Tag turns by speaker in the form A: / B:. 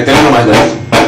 A: veterano mais 10.